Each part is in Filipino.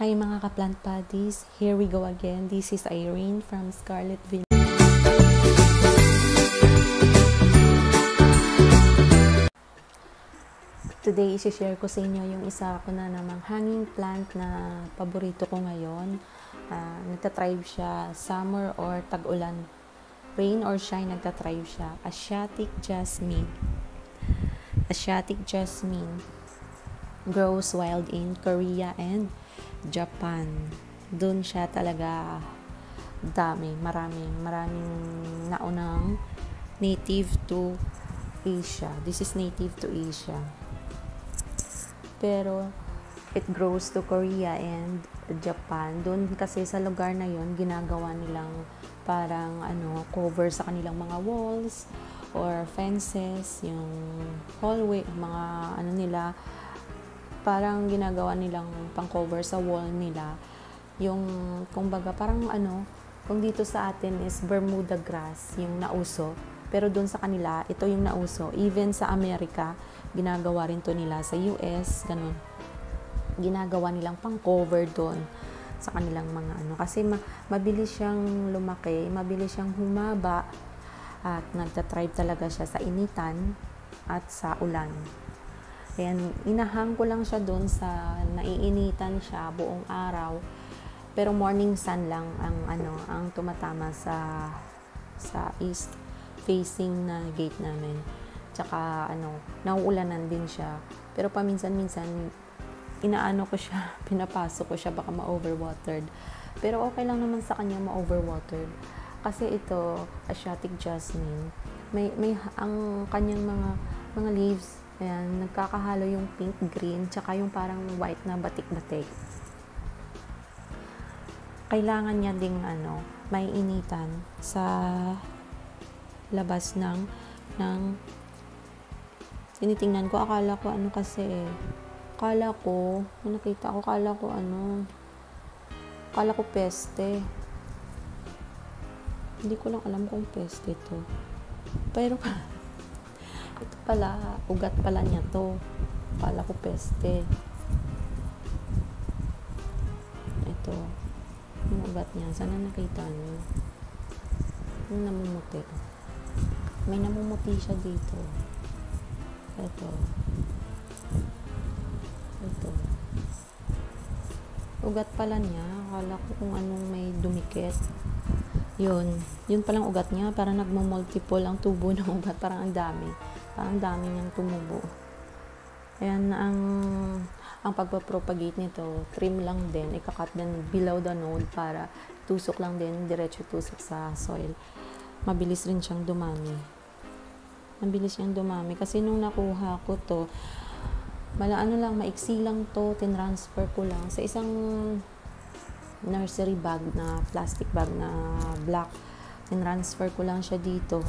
Hi mga ka-plant buddies, here we go again. This is Irene from Scarlet Vineyard. Today, isi-share ko sa inyo yung isa ko na namang hanging plant na paborito ko ngayon. Uh, nagtatribe siya summer or tag-ulan. Rain or shine, nagtatribe siya. Asiatic Jasmine. Asiatic Jasmine grows wild in Korea and Japan. Doon siya talaga dami, maraming, maraming naunang native to Asia. This is native to Asia. Pero it grows to Korea and Japan. Doon kasi sa lugar na yon ginagawa nilang parang ano, cover sa kanilang mga walls or fences, yung hallway, mga ano nila, parang ginagawa nilang pang-cover sa wall nila. Yung, kumbaga, parang ano, kung dito sa atin is Bermuda grass, yung nauso. Pero doon sa kanila, ito yung nauso. Even sa Amerika, ginagawa rin to nila. Sa US, ganun. Ginagawa nilang pang-cover doon sa kanilang mga ano. Kasi ma- mabilis siyang lumaki, mabilis siyang humaba, at nagtatribe talaga siya sa initan at sa ulan. Ayan, inahang ko lang siya doon sa naiinitan siya buong araw. Pero morning sun lang ang ano, ang tumatama sa sa east facing na gate namin. Tsaka ano, nauulanan din siya. Pero paminsan-minsan inaano ko siya, pinapasok ko siya baka ma-overwatered. Pero okay lang naman sa kanya ma-overwatered. Kasi ito, Asiatic Jasmine, may may ang kanyang mga mga leaves Ayan, nagkakahalo yung pink, green, tsaka yung parang white na batik-batik. Kailangan niya ding ano, may initan sa labas ng ng tinitingnan ko akala ko ano kasi eh. Akala ko, nakita ko, akala ko ano, akala ko peste. Hindi ko lang alam kung peste to. Pero ito pala, ugat pala niya to. Pala ko peste. Ito. Yung ugat niya. Sana nakita niyo. Yung namumuti. May namumuti siya dito. Ito. Ito. Ugat pala niya. Akala ko kung anong may dumikit. Yun. Yun palang ugat niya. Parang nagmo-multiple ang tubo ng ugat. Parang ang dami. Parang dami niyang tumubo. Ayan, ang ang pagpapropagate nito, trim lang din, ikakat din below the node para tusok lang din, diretso tusok sa soil. Mabilis rin siyang dumami. Mabilis siyang dumami. Kasi nung nakuha ko to, mala ano lang, maiksi lang to, tinransfer ko lang sa isang nursery bag na plastic bag na black. Tinransfer ko lang siya dito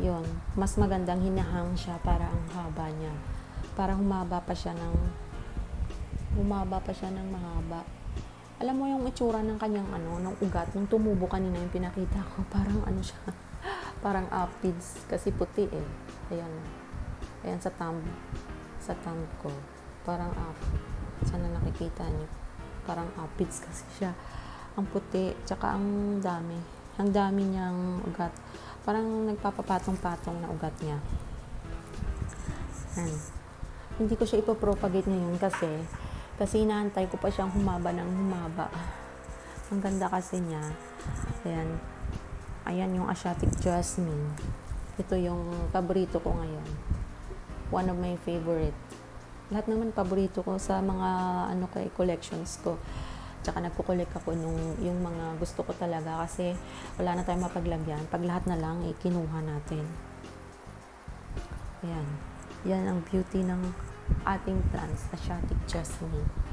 yon mas magandang hinahang siya para ang haba niya. Para humaba pa siya ng humaba pa siya ng mahaba. Alam mo yung itsura ng kanyang ano ng ugat nung tumubo kanina yung pinakita ko parang ano siya parang aphids. Kasi puti eh. Ayan ayan sa thumb sa thumb ko. Parang aphid sana nakikita niyo parang aphids kasi siya. Ang puti tsaka ang dami. Ang dami niyang ugat Parang nagpapapatong-patong na ugat niya. Yan. Hindi ko siya ipopropagate ngayon kasi kasi inaantay ko pa siyang humaba ng humaba. Ang ganda kasi niya. Ayan. Ayan yung Asiatic Jasmine. Ito yung paborito ko ngayon. One of my favorite. Lahat naman paborito ko sa mga ano kay collections ko. Tsaka nagkukulik ako nung yung mga gusto ko talaga kasi wala na tayong mapaglagyan. Pag lahat na lang, eh, kinuha natin. Ayan. Yan ang beauty ng ating plants, Asiatic Jasmine.